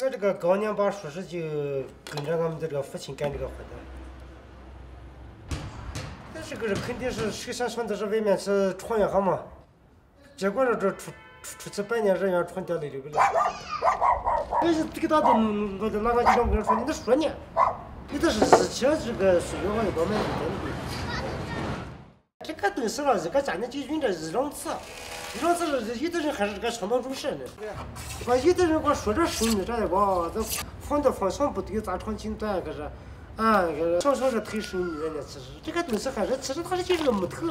我这个高年把说是就跟着俺们的这个父亲干这个活的。那这个人肯定是谁想选择是外面去闯一下嘛，结果呢这出出出去半年人员闯掉里头去了。我是这个大的我在哪个地方跟他说，你得说呢，你这是自己这个需要一个买的。这个东西了，一个家庭就用这一两次，你说这是有的人还是这个相当入神的。我有的人我说这生意这一个，这放的方向不对，咋长进短，可是，啊，可是想想是推生意呢，其实这个东西还是，其实它是就是个木头。